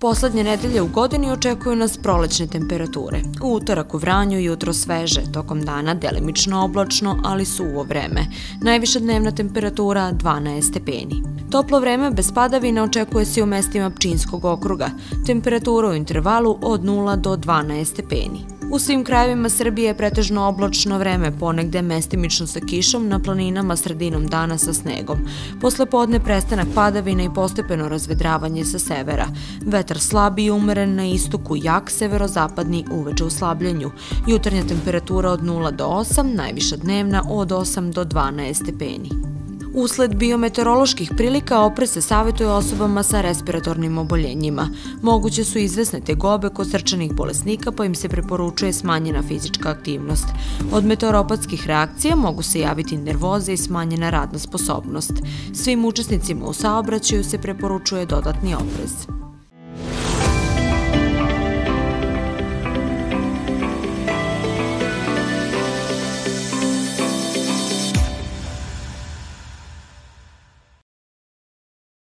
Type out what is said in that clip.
Poslednje nedelje u godini očekuju nas prolećne temperature. U utorak u Vranju jutro sveže, tokom dana delimično oblačno, ali suvo vreme. Najviša dnevna temperatura 12 stepeni. Toplo vreme bez padavina očekuje se u mestima Pčinskog okruga. Temperatura u intervalu od 0 do 12 stepeni. U svim krajevima Srbije je pretežno oblačno vreme, ponegde mestimično sa kišom, na planinama sredinom dana sa snegom. Posle podne prestanak padavina i postepeno razvedravanje sa severa. Vetar slabi i umeren na istoku, jak severozapadni uveče u slabljenju. Jutarnja temperatura od 0 do 8, najviša dnevna od 8 do 12 stepeni. Usled biometeoroloških prilika opre se savjetuje osobama sa respiratornim oboljenjima. Moguće su izvesne tegobe kod srčanih bolesnika pa im se preporučuje smanjena fizička aktivnost. Od meteoropatskih reakcija mogu se javiti nervoza i smanjena radna sposobnost. Svim učesnicima u saobraćaju se preporučuje dodatni oprez.